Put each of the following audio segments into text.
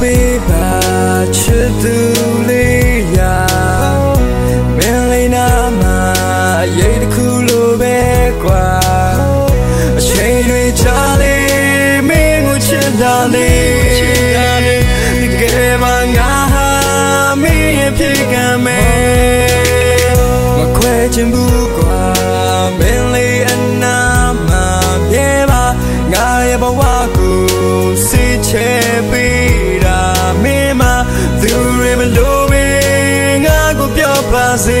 ပေးပါချ ခွဲချင်ဘူးကွာမင်းလေးအနာမှာပြေပါငါရဲ့ဘဝကိုစိတ်ချပေးသူတွေမလို့မင်းငါကိုပြောပါစေ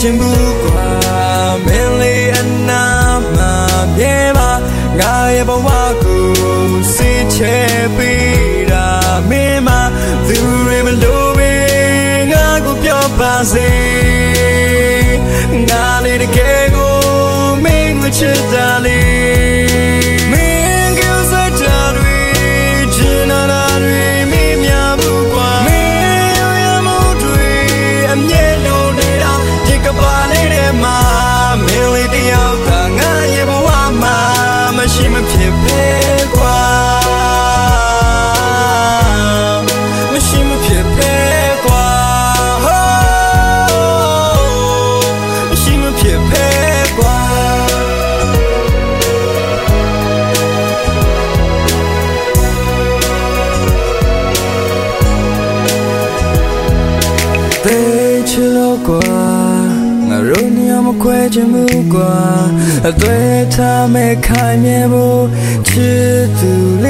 ခွဲချင်ဘူးကွာမင်းလေးအနာမှာပြေပါငါရဲ့ဘဝကိုစိတ်ချပေးတာမင်းမသူတွေမလို့ပါစေငါလေးတကယ်ကိုမင်းကိုချစ်တာ ကွာငါတို့ညမခွဲချင်ဘူးကွာအသွေးထားမဲ့ခိုင်မြဲဖို့ချစ်သူလေး